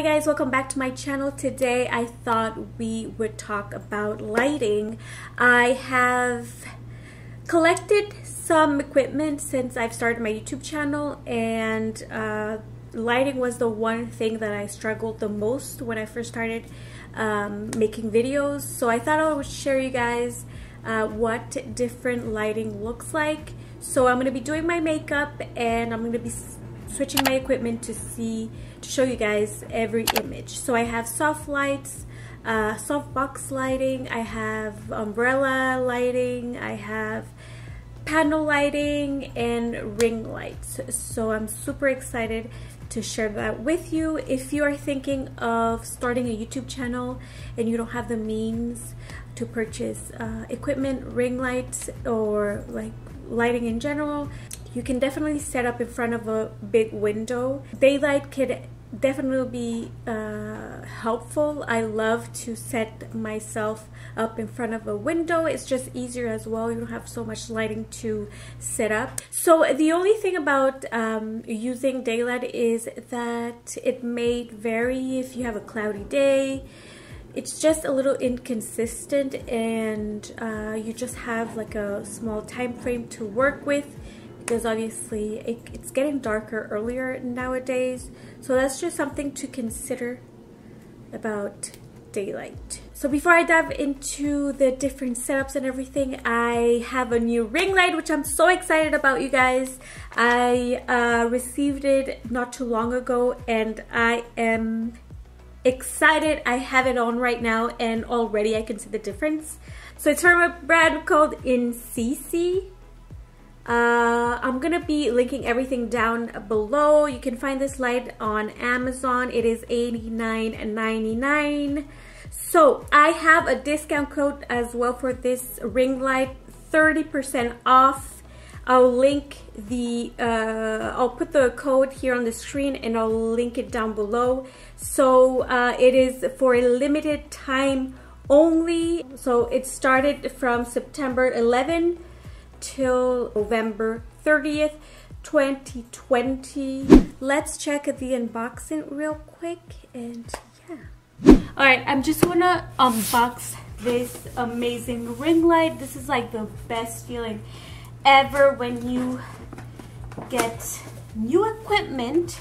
Hi guys, welcome back to my channel. Today I thought we would talk about lighting. I have collected some equipment since I've started my YouTube channel and uh, lighting was the one thing that I struggled the most when I first started um, making videos. So I thought I would share you guys uh, what different lighting looks like. So I'm going to be doing my makeup and I'm going to be switching my equipment to see to show you guys every image. So I have soft lights uh, soft box lighting I have umbrella lighting I have panel lighting and ring lights. So I'm super excited to share that with you. If you are thinking of starting a YouTube channel and you don't have the means to purchase uh, equipment ring lights or like lighting in general you can definitely set up in front of a big window. Daylight could definitely be uh, helpful. I love to set myself up in front of a window. It's just easier as well. You don't have so much lighting to set up. So the only thing about um, using daylight is that it may vary if you have a cloudy day. It's just a little inconsistent and uh, you just have like a small time frame to work with because obviously it, it's getting darker earlier nowadays. So that's just something to consider about daylight. So before I dive into the different setups and everything, I have a new ring light, which I'm so excited about, you guys. I uh, received it not too long ago, and I am excited. I have it on right now, and already I can see the difference. So it's from a brand called Inseesi. Uh, I'm gonna be linking everything down below. You can find this light on Amazon. It is $89.99. So I have a discount code as well for this ring light, 30% off. I'll link the, uh, I'll put the code here on the screen and I'll link it down below. So uh, it is for a limited time only. So it started from September 11 till November 30th, 2020. Let's check the unboxing real quick and yeah. Alright, I'm just gonna unbox this amazing ring light. This is like the best feeling ever when you get new equipment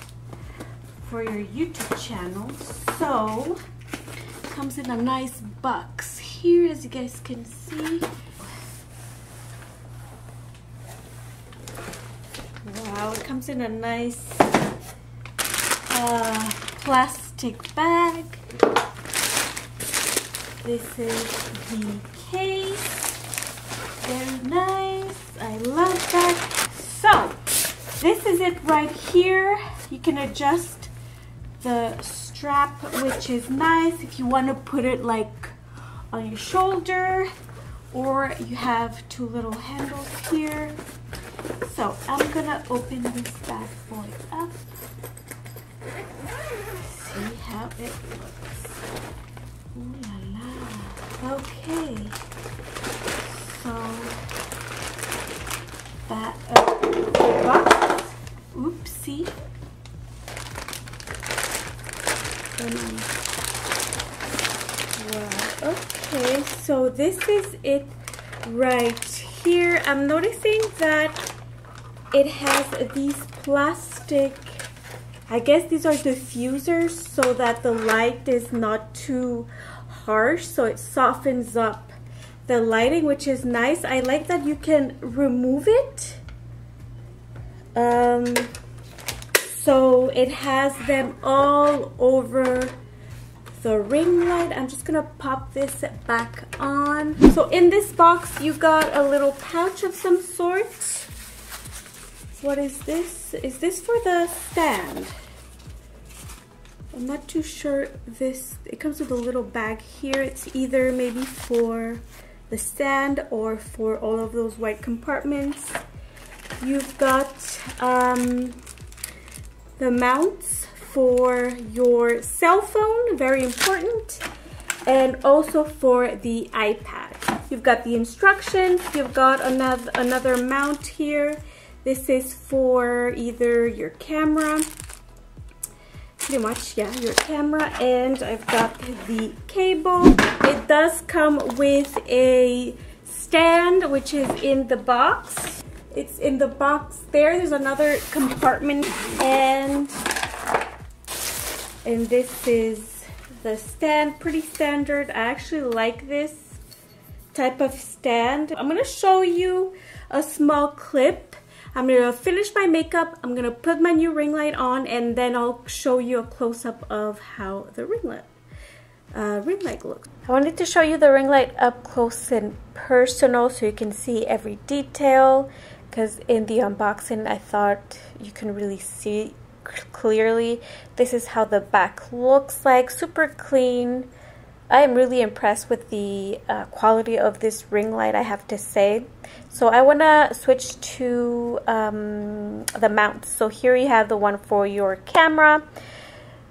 for your YouTube channel. So, comes in a nice box here as you guys can see. It comes in a nice uh, plastic bag. This is the case. Very nice. I love that. So, this is it right here. You can adjust the strap, which is nice if you want to put it like on your shoulder or you have two little handles here so I'm gonna open this bad boy up. See how it looks. Ooh la la. Okay. So that uh, box. Oopsie. Wow. Okay, so this is it right here. I'm noticing that it has these plastic I guess these are diffusers so that the light is not too harsh so it softens up the lighting which is nice. I like that you can remove it. Um, so it has them all over the ring light. I'm just gonna pop this back on. So in this box you got a little pouch of some sort what is this? Is this for the stand? I'm not too sure this, it comes with a little bag here. It's either maybe for the stand or for all of those white compartments. You've got um, the mounts for your cell phone, very important, and also for the iPad. You've got the instructions, you've got another, another mount here, this is for either your camera, pretty much, yeah, your camera. And I've got the cable. It does come with a stand, which is in the box. It's in the box there. There's another compartment and and this is the stand, pretty standard. I actually like this type of stand. I'm gonna show you a small clip. I'm gonna finish my makeup, I'm gonna put my new ring light on, and then I'll show you a close-up of how the ring light, uh, ring light looks. I wanted to show you the ring light up close and personal so you can see every detail because in the unboxing I thought you can really see clearly. This is how the back looks like, super clean. I am really impressed with the uh, quality of this ring light, I have to say. So I want to switch to um, the mount. So here you have the one for your camera.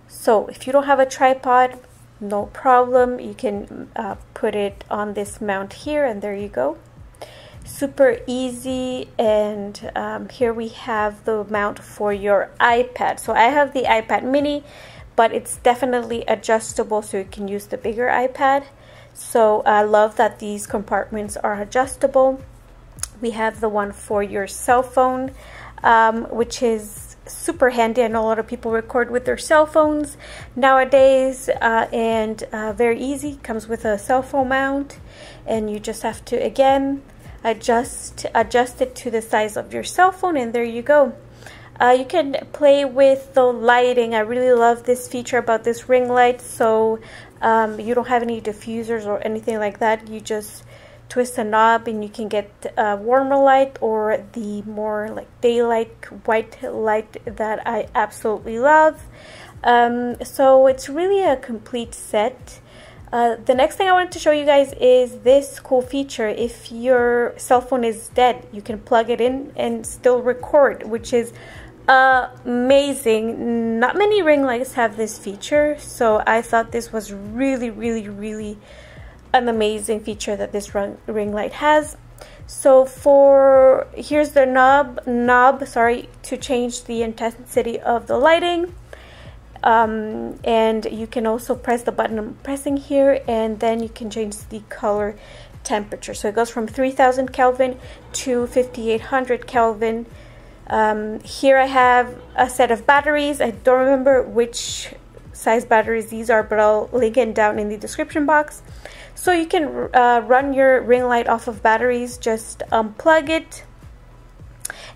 So if you don't have a tripod, no problem. You can uh, put it on this mount here and there you go super easy and um, here we have the mount for your iPad so I have the iPad mini but it's definitely adjustable so you can use the bigger iPad so I love that these compartments are adjustable we have the one for your cell phone um, which is super handy. I know a lot of people record with their cell phones nowadays uh, and uh, very easy. Comes with a cell phone mount and you just have to again adjust adjust it to the size of your cell phone and there you go uh, you can play with the lighting. I really love this feature about this ring light so um, you don't have any diffusers or anything like that. You just twist a knob and you can get a warmer light or the more like daylight white light that I absolutely love. Um, so it's really a complete set. Uh, the next thing I wanted to show you guys is this cool feature. If your cell phone is dead, you can plug it in and still record, which is amazing. Not many ring lights have this feature, so I thought this was really, really, really an amazing feature that this ring light has. So for here's the knob knob, sorry, to change the intensity of the lighting um, and you can also press the button I'm pressing here and then you can change the color temperature so it goes from 3000 Kelvin to 5800 Kelvin um, here I have a set of batteries. I don't remember which size batteries these are but I'll link it down in the description box. So you can uh, run your ring light off of batteries. Just unplug it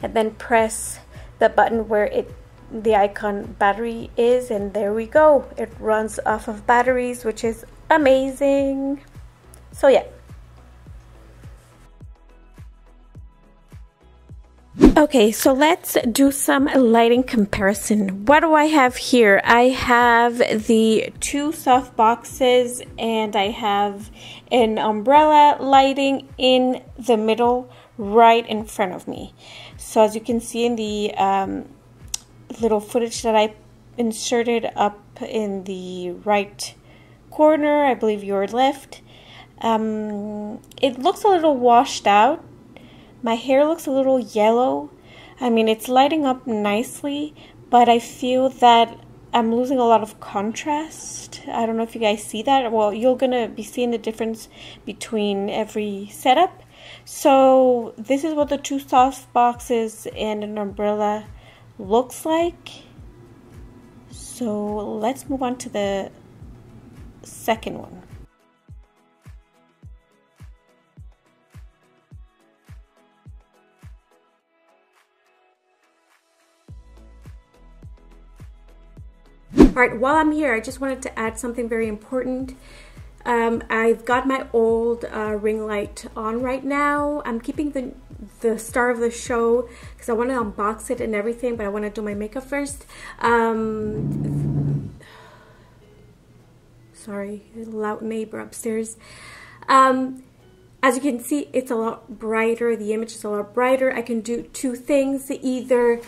and then press the button where it the icon battery is and there we go. It runs off of batteries which is amazing. So yeah Okay, so let's do some lighting comparison. What do I have here? I have the two soft boxes and I have an umbrella lighting in the middle right in front of me. So as you can see in the um, little footage that I inserted up in the right corner, I believe your left. Um, it looks a little washed out. My hair looks a little yellow. I mean, it's lighting up nicely, but I feel that I'm losing a lot of contrast. I don't know if you guys see that. Well, you're going to be seeing the difference between every setup. So this is what the two soft boxes and an umbrella looks like. So let's move on to the second one. Right, while I'm here, I just wanted to add something very important. Um, I've got my old uh, ring light on right now. I'm keeping the the star of the show because I want to unbox it and everything, but I want to do my makeup first. Um, sorry, loud neighbor upstairs. Um, as you can see, it's a lot brighter. The image is a lot brighter. I can do two things. Either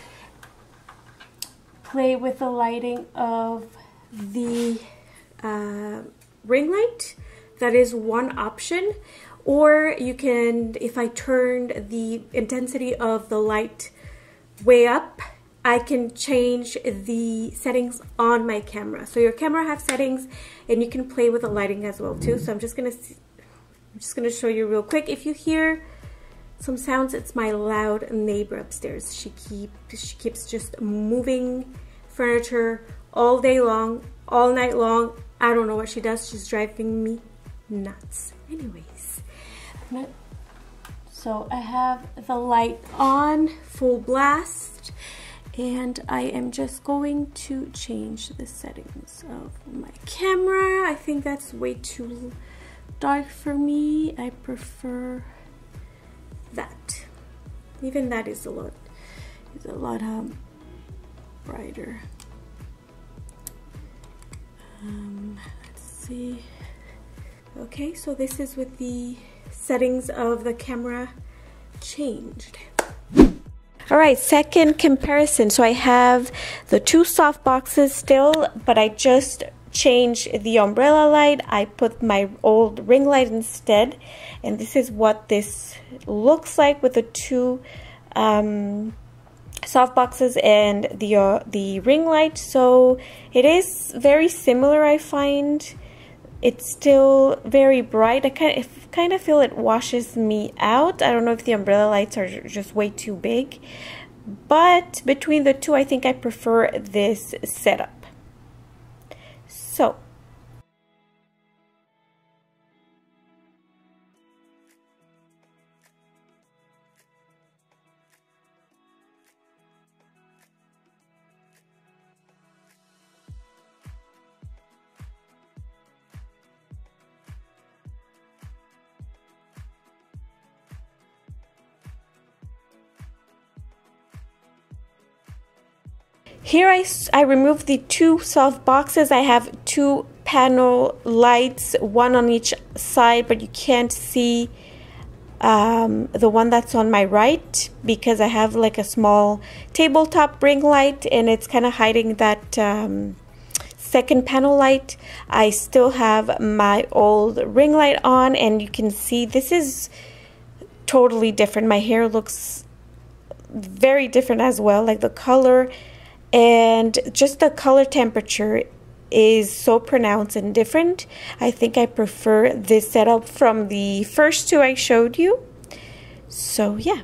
play with the lighting of the uh, ring light. That is one option. Or you can, if I turned the intensity of the light way up, I can change the settings on my camera. So your camera has settings and you can play with the lighting as well too. So I'm just gonna I'm just gonna show you real quick. If you hear some sounds, it's my loud neighbor upstairs. She keep she keeps just moving furniture all day long, all night long. I don't know what she does. She's driving me nuts. Anyways, so I have the light on full blast and I am just going to change the settings of my camera. I think that's way too dark for me. I prefer that. Even that is a lot is a lot um, brighter. Um, let's see. Okay, so this is with the settings of the camera changed. All right, second comparison. So I have the two soft boxes still, but I just changed the umbrella light. I put my old ring light instead. And this is what this looks like with the two um, soft boxes and the, uh, the ring light. So it is very similar, I find it's still very bright. I kind of, kind of feel it washes me out. I don't know if the umbrella lights are just way too big. But between the two, I think I prefer this setup. So, Here I, I removed the two soft boxes. I have two panel lights, one on each side, but you can't see um, the one that's on my right because I have like a small tabletop ring light and it's kind of hiding that um, second panel light. I still have my old ring light on and you can see this is totally different. My hair looks very different as well. Like the color and just the color temperature is so pronounced and different. I think I prefer this setup from the first two I showed you. So yeah.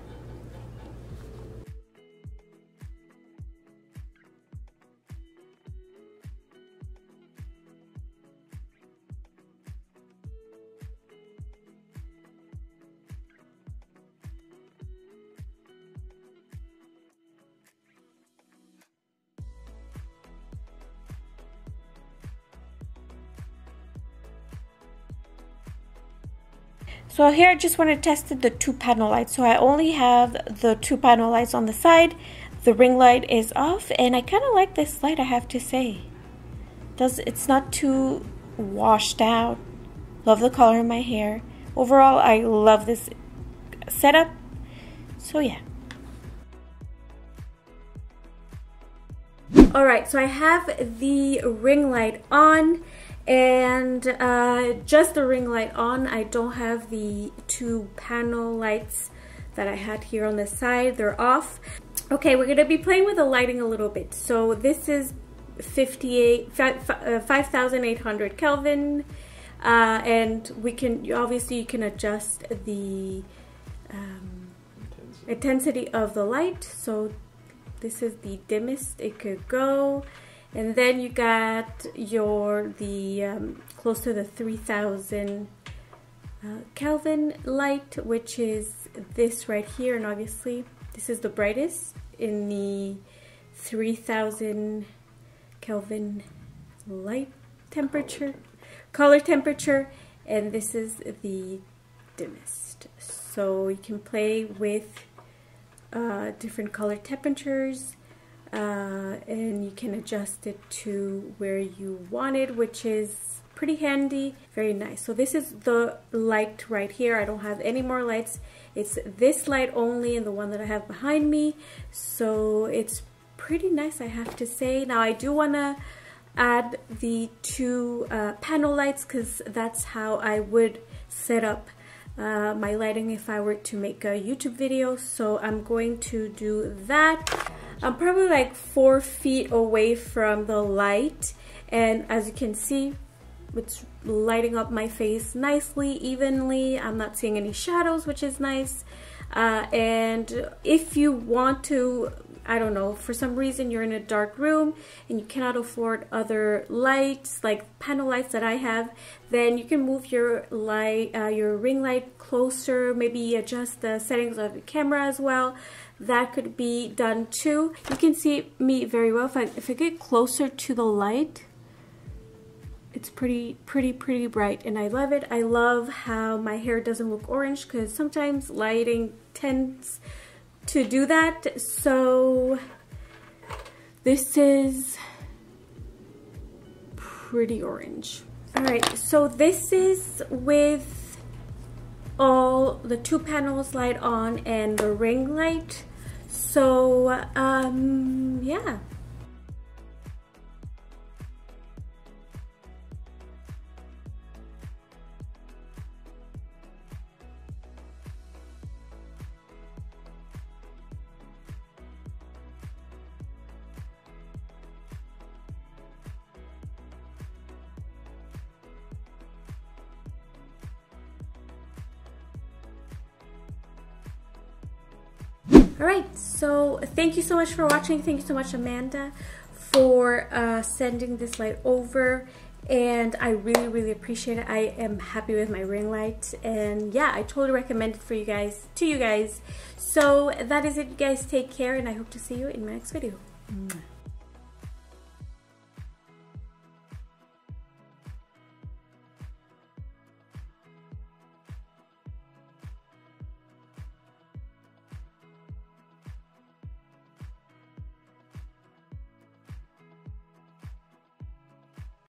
So here I just want to test the two panel lights. So I only have the two panel lights on the side. The ring light is off and I kind of like this light I have to say. Does It's not too washed out. Love the color in my hair. Overall I love this setup. So yeah. Alright, so I have the ring light on and uh, just the ring light on. I don't have the two panel lights that I had here on the side. They're off. Okay, we're gonna be playing with the lighting a little bit. So this is 58, 5,800 uh, Kelvin. Uh, and we can, obviously you can adjust the um, intensity. intensity of the light. So this is the dimmest it could go and then you got your the um, close to the 3000 uh, Kelvin light which is this right here. And obviously this is the brightest in the 3000 Kelvin light temperature color temperature. And this is the dimmest. So you can play with uh, different color temperatures uh, and you can adjust it to where you want it which is pretty handy. Very nice. So this is the light right here. I don't have any more lights. It's this light only and the one that I have behind me. So it's pretty nice I have to say. Now I do want to add the two uh, panel lights because that's how I would set up uh, my lighting if I were to make a YouTube video. So I'm going to do that I'm probably like four feet away from the light and as you can see it's lighting up my face nicely evenly I'm not seeing any shadows which is nice uh, and if you want to I don't know, for some reason you're in a dark room and you cannot afford other lights, like panel lights that I have, then you can move your light, uh, your ring light closer, maybe adjust the settings of your camera as well. That could be done too. You can see me very well. If I, if I get closer to the light, it's pretty, pretty, pretty bright and I love it. I love how my hair doesn't look orange because sometimes lighting tends to do that. So this is pretty orange. All right, so this is with all the two panels light on and the ring light. So um, yeah. All right, so thank you so much for watching. Thank you so much, Amanda, for uh, sending this light over. And I really, really appreciate it. I am happy with my ring light. And yeah, I totally recommend it for you guys, to you guys. So that is it, you guys. Take care, and I hope to see you in my next video.